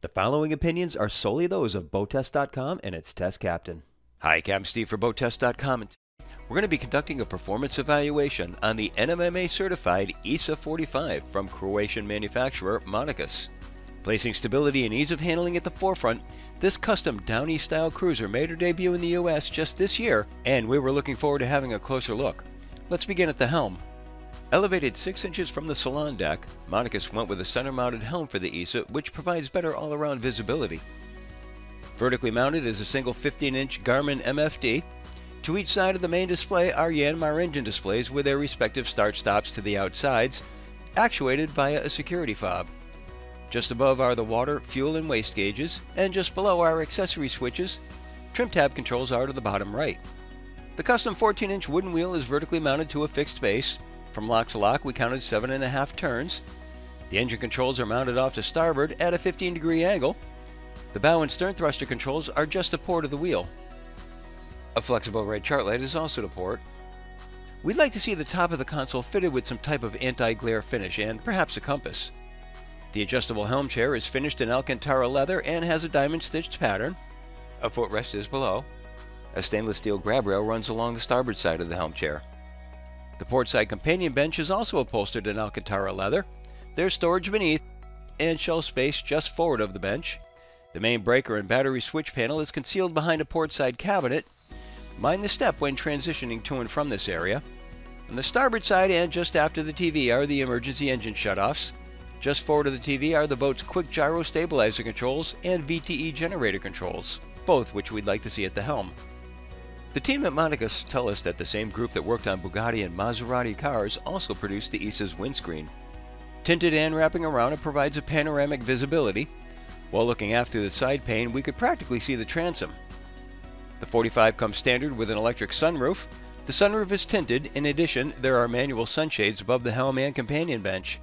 The following opinions are solely those of Boattest.com and its test captain. Hi, Captain Steve for Boattest.com. We're going to be conducting a performance evaluation on the NMMA certified Issa 45 from Croatian manufacturer Monachus. Placing stability and ease of handling at the forefront, this custom Downeast style cruiser made her debut in the US just this year, and we were looking forward to having a closer look. Let's begin at the helm. Elevated 6 inches from the salon deck, Monachus went with a center mounted helm for the Issa, which provides better all around visibility. Vertically mounted is a single 15 inch Garmin MFD. To each side of the main display are Yanmar engine displays with their respective start stops to the outsides, actuated via a security fob. Just above are the water, fuel, and waste gauges, and just below are accessory switches. Trim tab controls are to the bottom right. The custom 14 inch wooden wheel is vertically mounted to a fixed base. From lock to lock, we counted seven and a half turns. The engine controls are mounted off to starboard at a 15 degree angle. The bow and stern thruster controls are just a port of the wheel. A flexible red chart light is also to port. We'd like to see the top of the console fitted with some type of anti-glare finish and perhaps a compass. The adjustable helm chair is finished in Alcantara leather and has a diamond stitched pattern. A footrest is below. A stainless steel grab rail runs along the starboard side of the helm chair. The port side companion bench is also upholstered in Alcantara leather. There's storage beneath and shelf space just forward of the bench. The main breaker and battery switch panel is concealed behind a port side cabinet. Mind the step when transitioning to and from this area. On the starboard side and just after the TV are the emergency engine shutoffs. Just forward of the TV are the boat's quick gyro stabilizer controls and VTE generator controls, both which we'd like to see at the helm. The team at Monachus tell us that the same group that worked on Bugatti and Maserati cars also produced the Issa's windscreen. Tinted and wrapping around it provides a panoramic visibility. While looking aft through the side pane, we could practically see the transom. The 45 comes standard with an electric sunroof. The sunroof is tinted. In addition, there are manual sunshades above the helm and companion bench.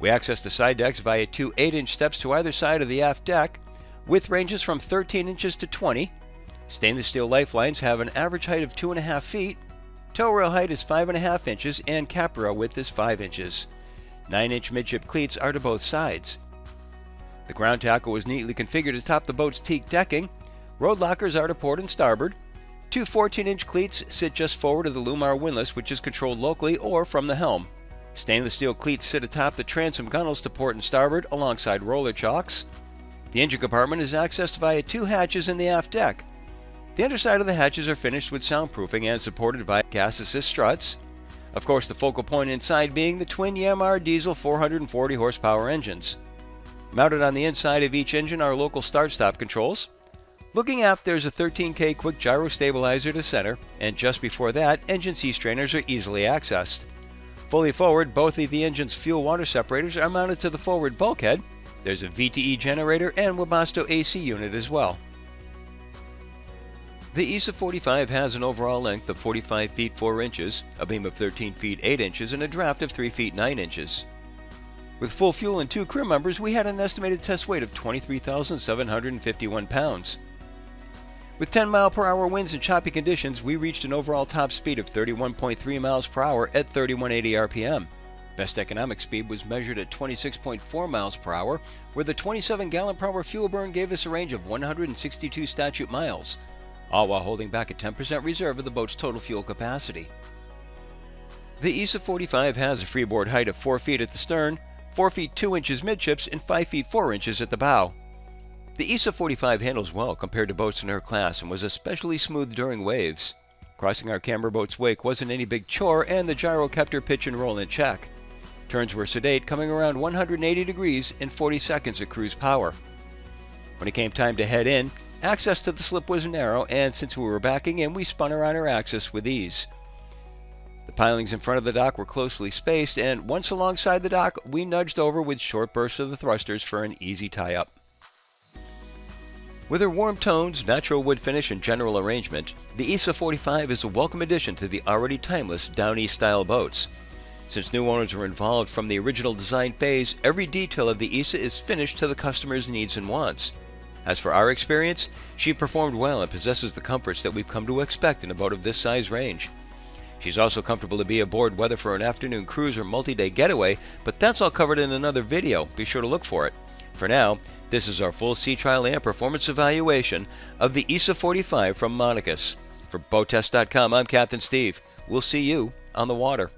We access the side decks via two 8 inch steps to either side of the aft deck. Width ranges from 13 inches to 20. Stainless steel lifelines have an average height of 2.5 feet. Toe rail height is 5.5 inches and cap rail width is 5 inches. 9 inch midship cleats are to both sides. The ground tackle was neatly configured atop the boat's teak decking. Rode lockers are to port and starboard. Two 14 inch cleats sit just forward of the Lewmar windlass, which is controlled locally or from the helm. Stainless steel cleats sit atop the transom gunnels to port and starboard alongside roller chocks. The engine compartment is accessed via two hatches in the aft deck. The underside of the hatches are finished with soundproofing and supported by gas assist struts. Of course, the focal point inside being the twin Yanmar diesel 440 horsepower engines. Mounted on the inside of each engine are local start-stop controls. Looking aft, there's a 13K quick gyro stabilizer to center, and just before that, engine sea strainers are easily accessed. Fully forward, both of the engine's fuel water separators are mounted to the forward bulkhead. There's a VTE generator and Webasto AC unit as well. The Issa 45 has an overall length of 45 feet 4 inches, a beam of 13 feet 8 inches, and a draft of 3 feet 9 inches. With full fuel and two crew members, we had an estimated test weight of 23,751 pounds. With 10 mile per hour winds and choppy conditions, we reached an overall top speed of 31.3 miles per hour at 3180 RPM. Best economic speed was measured at 26.4 miles per hour, where the 27 gallon per hour fuel burn gave us a range of 162 statute miles, all while holding back a 10% reserve of the boat's total fuel capacity. The Issa 45 has a freeboard height of 4 feet at the stern, 4 feet 2 inches midships, and 5 feet 4 inches at the bow. The Issa 45 handles well compared to boats in her class and was especially smooth during waves. Crossing our camber boat's wake wasn't any big chore and the gyro kept her pitch and roll in check. Turns were sedate, coming around 180 degrees in 40 seconds at cruise power. When it came time to head in, access to the slip was narrow and since we were backing in, we spun around our axis with ease. The pilings in front of the dock were closely spaced and once alongside the dock, we nudged over with short bursts of the thrusters for an easy tie-up. With her warm tones, natural wood finish, and general arrangement, the Issa 45 is a welcome addition to the already timeless Downeast style boats. Since new owners were involved from the original design phase, every detail of the Issa is finished to the customer's needs and wants. As for our experience, she performed well and possesses the comforts that we've come to expect in a boat of this size range. She's also comfortable to be aboard whether for an afternoon cruise or multi-day getaway, but that's all covered in another video. Be sure to look for it. For now, this is our full sea trial and performance evaluation of the Issa 45 from Monachus. For Boattest.com, I'm Captain Steve. We'll see you on the water.